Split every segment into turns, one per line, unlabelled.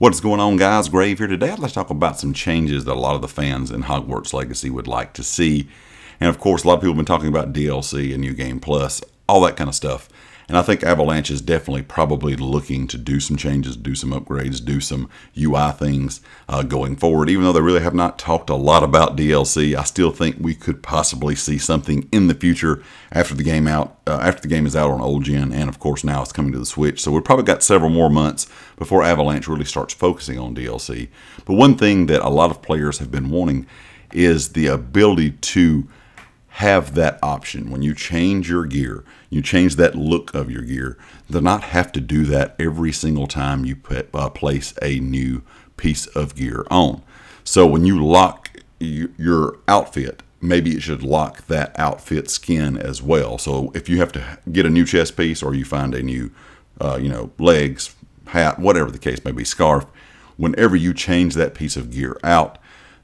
What's going on, guys? Grave here today. To talk about some changes that a lot of the fans in Hogwarts Legacy would like to see. And of course, a lot of people have been talking about DLC and New Game Plus, all that kind of stuff. And I think Avalanche is definitely probably looking to do some changes, do some upgrades, do some UI things uh, going forward. Even though they really have not talked a lot about DLC, I still think we could possibly see something in the future after the game out, uh, after the game is out on old gen, and of course now it's coming to the Switch. So we've probably got several more months before Avalanche really starts focusing on DLC. But one thing that a lot of players have been wanting is the ability to have that option when you change your gear, you change that look of your gear, to not have to do that every single time you put, uh, place a new piece of gear on. So when you lock your outfit, maybe it should lock that outfit skin as well. So if you have to get a new chest piece or you find a new, uh, you know, legs, hat, whatever the case may be, scarf, whenever you change that piece of gear out,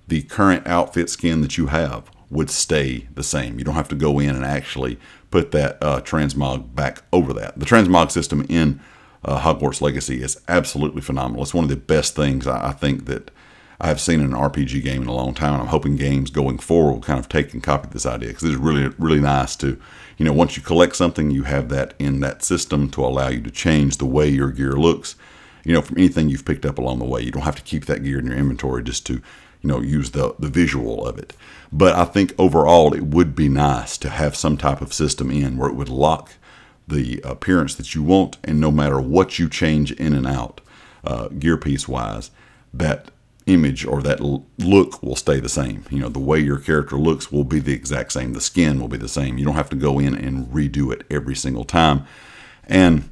the current outfit skin that you have would stay the same. You don't have to go in and actually put that uh, transmog back over that. The transmog system in uh, Hogwarts Legacy is absolutely phenomenal. It's one of the best things I, I think that I have seen in an RPG game in a long time. And I'm hoping games going forward will kind of take and copy this idea because it's really, really nice to, you know, once you collect something, you have that in that system to allow you to change the way your gear looks, you know, from anything you've picked up along the way. You don't have to keep that gear in your inventory just to you know, use the, the visual of it. But I think overall it would be nice to have some type of system in where it would lock the appearance that you want, and no matter what you change in and out, uh, gear piece wise, that image or that look will stay the same. You know, the way your character looks will be the exact same. The skin will be the same. You don't have to go in and redo it every single time. And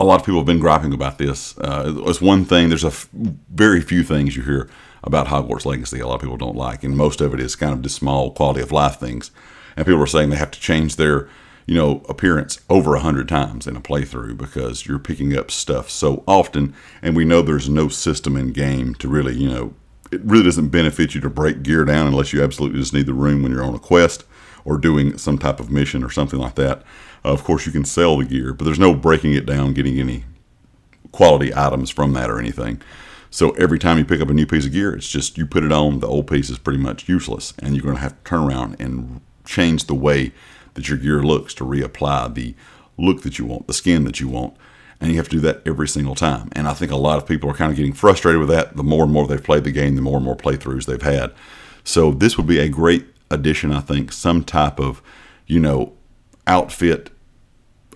a lot of people have been griping about this. Uh, it's one thing. There's a very few things you hear about Hogwarts Legacy a lot of people don't like, and most of it is kind of just small quality of life things. And people are saying they have to change their, you know, appearance over a hundred times in a playthrough because you're picking up stuff so often, and we know there's no system in game to really, you know, it really doesn't benefit you to break gear down unless you absolutely just need the room when you're on a quest or doing some type of mission or something like that. Uh, of course, you can sell the gear, but there's no breaking it down, getting any quality items from that or anything. So every time you pick up a new piece of gear, it's just you put it on, the old piece is pretty much useless, and you're going to have to turn around and change the way that your gear looks to reapply the look that you want, the skin that you want. And you have to do that every single time. And I think a lot of people are kind of getting frustrated with that. The more and more they've played the game, the more and more playthroughs they've had. So this would be a great addition, I think, some type of, you know, outfit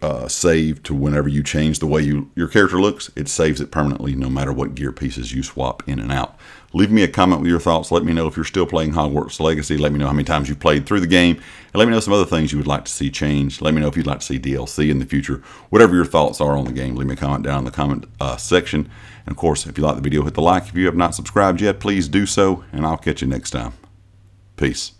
uh, save to whenever you change the way you, your character looks, it saves it permanently no matter what gear pieces you swap in and out. Leave me a comment with your thoughts. Let me know if you're still playing Hogwarts Legacy. Let me know how many times you've played through the game. And let me know some other things you would like to see change. Let me know if you'd like to see DLC in the future. Whatever your thoughts are on the game, leave me a comment down in the comment uh, section. And of course, if you like the video, hit the like. If you have not subscribed yet, please do so. And I'll catch you next time. Peace.